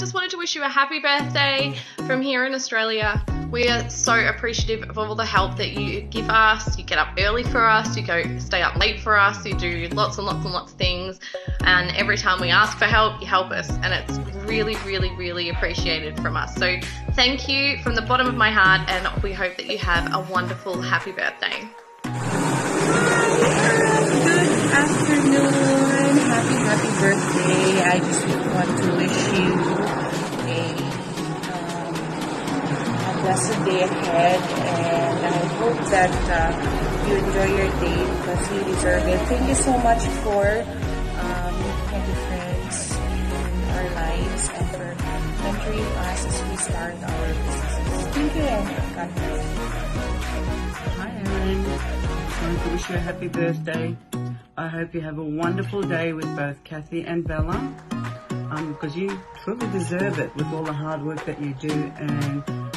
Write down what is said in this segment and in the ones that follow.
just wanted to wish you a happy birthday from here in Australia. We are so appreciative of all the help that you give us. You get up early for us, you go stay up late for us, you do lots and lots and lots of things. And every time we ask for help, you help us. And it's really, really, really appreciated from us. So thank you from the bottom of my heart, and we hope that you have a wonderful, happy birthday. Good afternoon. Happy, happy birthday. I just want to wish you blessed day ahead and I hope that uh, you enjoy your day because you deserve it. Thank you so much for um, a difference in our lives and for mentoring us as we start our businesses. Thank you and God bless. Hi, Aaron. I want to wish you a happy birthday. I hope you have a wonderful day with both Kathy and Bella, um, because you truly deserve it with all the hard work that you do and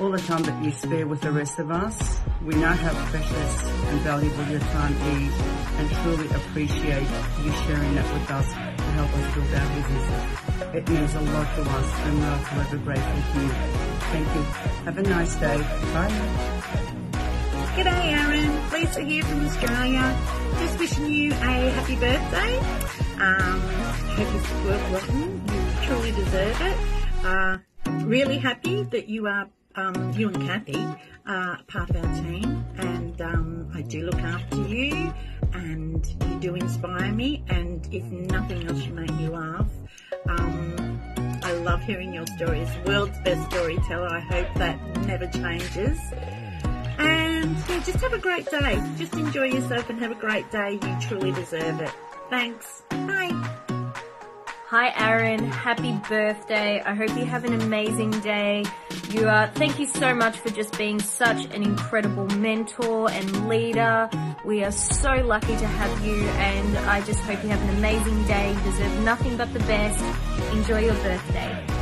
all the time that you spare with the rest of us. We know how precious and valuable your time is and truly appreciate you sharing that with us to help us build our business. It means a lot to us and we're forever grateful to you. Thank you. Have a nice day. Bye. G'day Aaron, Lisa here from Australia. Just wishing you a happy birthday. Um, hope it's worth rotten. You truly deserve it. Uh, really happy that you are, um, you and Kathy are part of our team and um, I do look after you and you do inspire me and if nothing else you make me laugh. Um, I love hearing your stories. World's best storyteller. I hope that never changes. And yeah, just have a great day. Just enjoy yourself and have a great day. You truly deserve it. Thanks. Bye. Hi Aaron, happy birthday. I hope you have an amazing day. You are, thank you so much for just being such an incredible mentor and leader. We are so lucky to have you and I just hope you have an amazing day. You deserve nothing but the best. Enjoy your birthday.